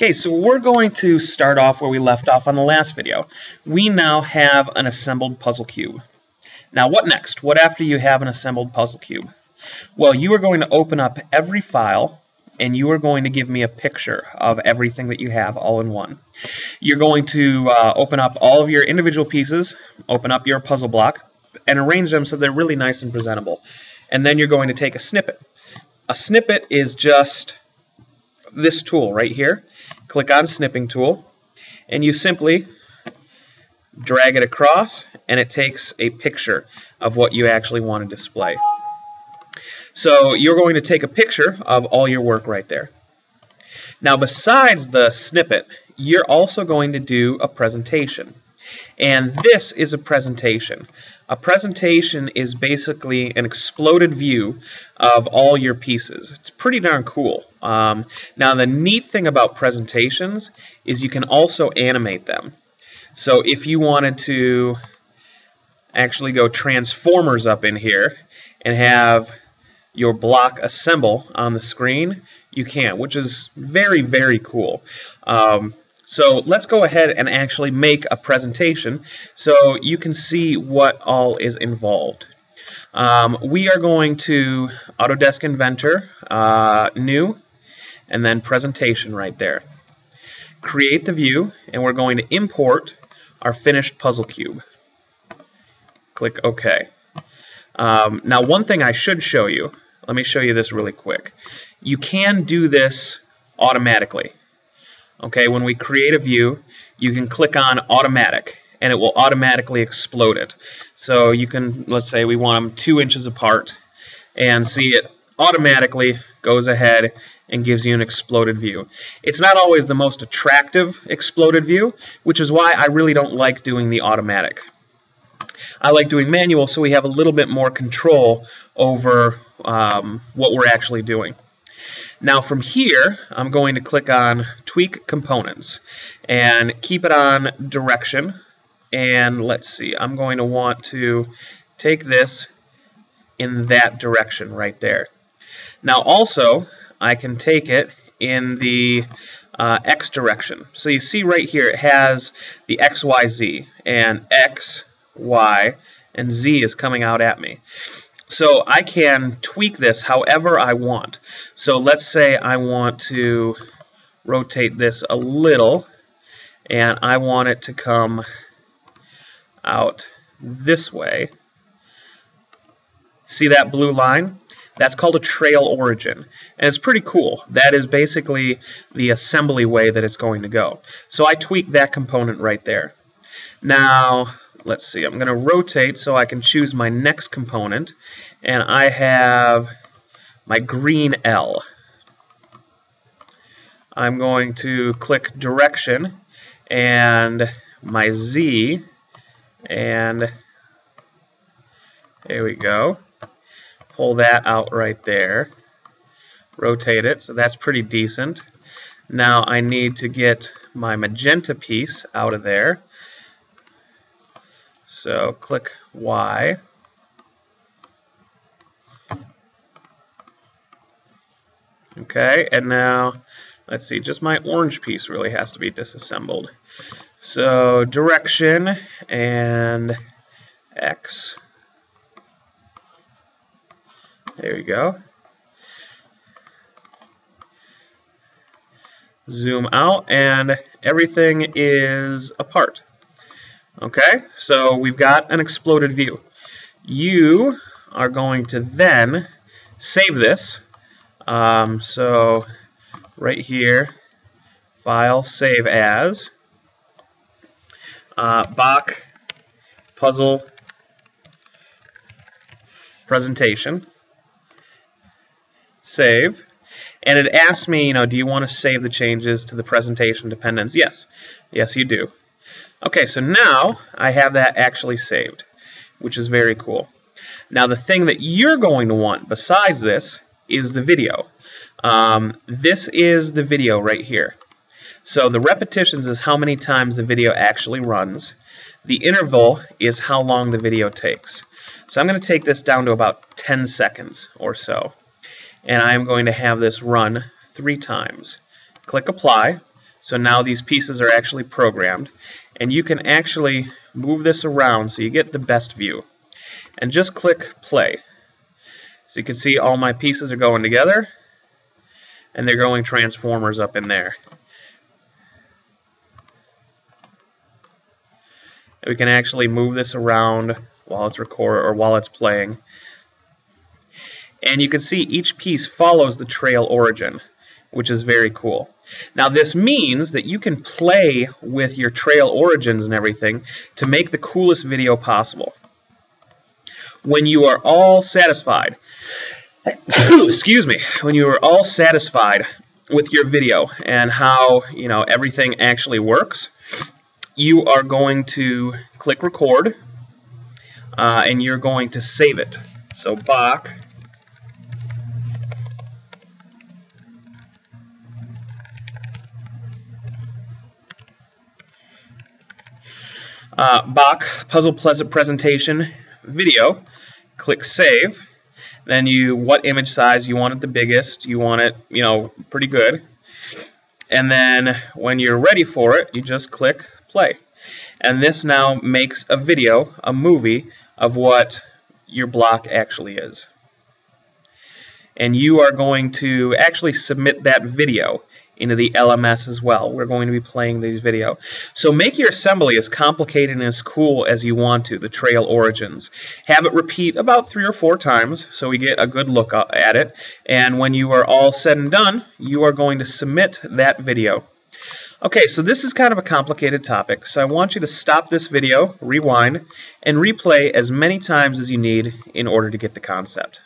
Okay, so we're going to start off where we left off on the last video. We now have an assembled puzzle cube. Now what next? What after you have an assembled puzzle cube? Well, you are going to open up every file and you are going to give me a picture of everything that you have all in one. You're going to uh, open up all of your individual pieces, open up your puzzle block, and arrange them so they're really nice and presentable. And then you're going to take a snippet. A snippet is just this tool right here. Click on Snipping Tool, and you simply drag it across, and it takes a picture of what you actually want to display. So you're going to take a picture of all your work right there. Now besides the snippet, you're also going to do a presentation. And this is a presentation. A presentation is basically an exploded view of all your pieces. It's pretty darn cool. Um, now the neat thing about presentations is you can also animate them. So if you wanted to actually go transformers up in here and have your block assemble on the screen, you can, which is very, very cool. Um, so let's go ahead and actually make a presentation so you can see what all is involved. Um, we are going to Autodesk Inventor, uh, New, and then Presentation right there. Create the view, and we're going to import our finished puzzle cube. Click OK. Um, now one thing I should show you, let me show you this really quick. You can do this automatically. Okay, when we create a view, you can click on automatic and it will automatically explode it. So you can, let's say we want them two inches apart and see it automatically goes ahead and gives you an exploded view. It's not always the most attractive exploded view, which is why I really don't like doing the automatic. I like doing manual so we have a little bit more control over um, what we're actually doing. Now from here, I'm going to click on Tweak Components and keep it on Direction. And let's see, I'm going to want to take this in that direction right there. Now also, I can take it in the uh, X direction. So you see right here it has the X, Y, Z, and X, Y, and Z is coming out at me. So I can tweak this however I want. So let's say I want to rotate this a little and I want it to come out this way. See that blue line? That's called a trail origin. And it's pretty cool. That is basically the assembly way that it's going to go. So I tweak that component right there. Now, let's see, I'm going to rotate so I can choose my next component and I have my green L. I'm going to click direction and my Z and there we go. Pull that out right there. Rotate it, so that's pretty decent. Now I need to get my magenta piece out of there. So click Y. Okay, and now, let's see, just my orange piece really has to be disassembled. So, direction and X. There you go. Zoom out, and everything is apart. Okay, so we've got an exploded view. You are going to then save this um, so right here, File, Save As, uh, Bach Puzzle Presentation, Save, and it asks me, you know, do you want to save the changes to the presentation dependents? Yes. Yes, you do. Okay, so now I have that actually saved, which is very cool. Now the thing that you're going to want besides this is the video. Um, this is the video right here. So the repetitions is how many times the video actually runs. The interval is how long the video takes. So I'm going to take this down to about 10 seconds or so. And I'm going to have this run three times. Click Apply. So now these pieces are actually programmed and you can actually move this around so you get the best view. And just click play. So you can see all my pieces are going together and they're going transformers up in there. we can actually move this around while it's record or while it's playing. And you can see each piece follows the trail origin, which is very cool. Now this means that you can play with your trail origins and everything to make the coolest video possible. When you are all satisfied, excuse me, when you are all satisfied with your video and how you know everything actually works, you are going to click record uh, and you're going to save it. So Bach uh, Bach Puzzle Pleasant Presentation video. Click Save. Then you, what image size you want it the biggest. You want it, you know, pretty good. And then when you're ready for it, you just click play. And this now makes a video, a movie, of what your block actually is. And you are going to actually submit that video into the LMS as well. We're going to be playing these video. So make your assembly as complicated and as cool as you want to, the trail origins. Have it repeat about three or four times so we get a good look at it. And when you are all said and done, you are going to submit that video. Okay, so this is kind of a complicated topic, so I want you to stop this video, rewind, and replay as many times as you need in order to get the concept.